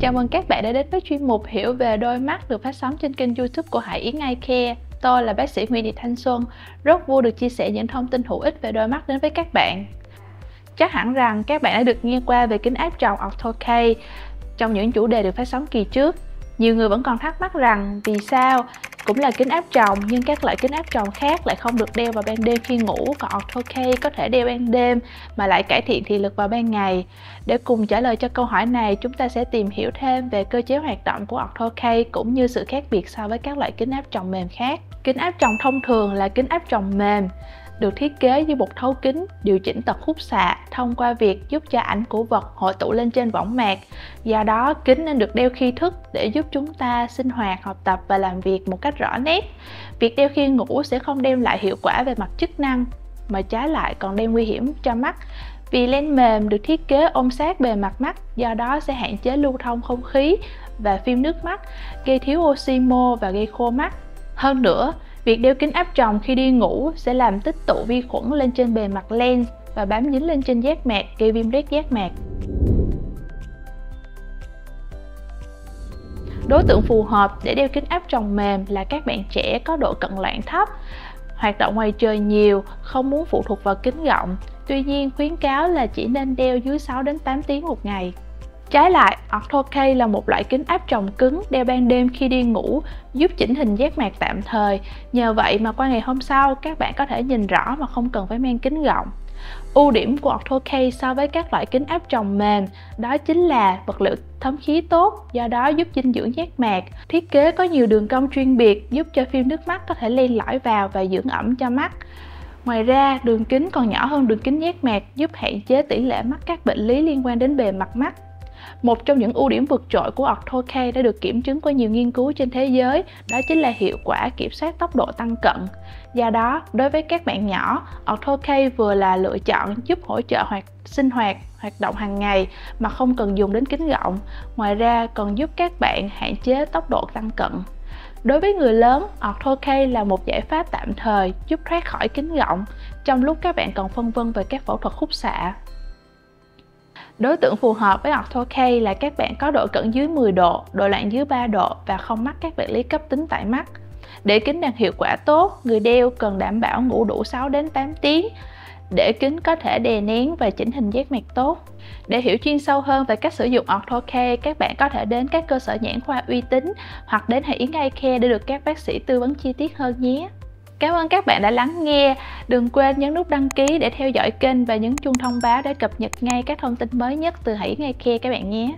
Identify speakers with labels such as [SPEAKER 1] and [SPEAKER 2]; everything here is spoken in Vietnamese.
[SPEAKER 1] Chào mừng các bạn đã đến với chuyên mục Hiểu về đôi mắt được phát sóng trên kênh youtube của Hải Yến Eye Care. Tôi là bác sĩ Nguyễn Thị Thanh Xuân, rất vui được chia sẻ những thông tin hữu ích về đôi mắt đến với các bạn. Chắc hẳn rằng các bạn đã được nghe qua về kính áp tròng Ortho-K trong những chủ đề được phát sóng kỳ trước. Nhiều người vẫn còn thắc mắc rằng vì sao cũng là kính áp tròng nhưng các loại kính áp tròng khác lại không được đeo vào ban đêm khi ngủ còn Ortho-K có thể đeo ban đêm mà lại cải thiện thị lực vào ban ngày. Để cùng trả lời cho câu hỏi này, chúng ta sẽ tìm hiểu thêm về cơ chế hoạt động của Ortho-K cũng như sự khác biệt so với các loại kính áp tròng mềm khác. Kính áp tròng thông thường là kính áp tròng mềm được thiết kế như một thấu kính điều chỉnh tật khúc xạ thông qua việc giúp cho ảnh của vật hội tụ lên trên võng mạc. Do đó, kính nên được đeo khi thức để giúp chúng ta sinh hoạt, học tập và làm việc một cách rõ nét. Việc đeo khi ngủ sẽ không đem lại hiệu quả về mặt chức năng, mà trái lại còn đem nguy hiểm cho mắt vì len mềm được thiết kế ôm sát bề mặt mắt, do đó sẽ hạn chế lưu thông không khí và phim nước mắt, gây thiếu oxy mô và gây khô mắt. Hơn nữa, Việc đeo kính áp tròng khi đi ngủ sẽ làm tích tụ vi khuẩn lên trên bề mặt lens và bám dính lên trên giác mạc gây viêm loét giác mạc. Đối tượng phù hợp để đeo kính áp tròng mềm là các bạn trẻ có độ cận loạn thấp, hoạt động ngoài trời nhiều, không muốn phụ thuộc vào kính gọng. Tuy nhiên, khuyến cáo là chỉ nên đeo dưới 6 đến 8 tiếng một ngày. Trái lại, Ortho-K là một loại kính áp tròng cứng đeo ban đêm khi đi ngủ, giúp chỉnh hình giác mạc tạm thời. Nhờ vậy mà qua ngày hôm sau, các bạn có thể nhìn rõ mà không cần phải mang kính gọng. Ưu điểm của Ortho-K so với các loại kính áp tròng mềm đó chính là vật liệu thấm khí tốt, do đó giúp dinh dưỡng giác mạc. Thiết kế có nhiều đường cong chuyên biệt giúp cho phim nước mắt có thể len lỏi vào và dưỡng ẩm cho mắt. Ngoài ra, đường kính còn nhỏ hơn đường kính giác mạc giúp hạn chế tỷ lệ mắc các bệnh lý liên quan đến bề mặt mắt một trong những ưu điểm vượt trội của AutoCAD đã được kiểm chứng qua nhiều nghiên cứu trên thế giới, đó chính là hiệu quả kiểm soát tốc độ tăng cận. Do đó, đối với các bạn nhỏ, AutoCAD vừa là lựa chọn giúp hỗ trợ hoạt sinh hoạt, hoạt động hàng ngày mà không cần dùng đến kính gọng. Ngoài ra còn giúp các bạn hạn chế tốc độ tăng cận. Đối với người lớn, AutoCAD là một giải pháp tạm thời giúp thoát khỏi kính gọng trong lúc các bạn còn phân vân về các phẫu thuật khúc xạ. Đối tượng phù hợp với Ortho-K là các bạn có độ cận dưới 10 độ, độ loạn dưới 3 độ và không mắc các bệnh lý cấp tính tại mắt. Để kính đạt hiệu quả tốt, người đeo cần đảm bảo ngủ đủ 6 đến 8 tiếng để kính có thể đè nén và chỉnh hình giác mạc tốt. Để hiểu chuyên sâu hơn về cách sử dụng Ortho-K, các bạn có thể đến các cơ sở nhãn khoa uy tín hoặc đến hệ Yến Eye Care để được các bác sĩ tư vấn chi tiết hơn nhé. Cảm ơn các bạn đã lắng nghe. Đừng quên nhấn nút đăng ký để theo dõi kênh và nhấn chuông thông báo để cập nhật ngay các thông tin mới nhất từ Hãy ngay Khe các bạn nhé.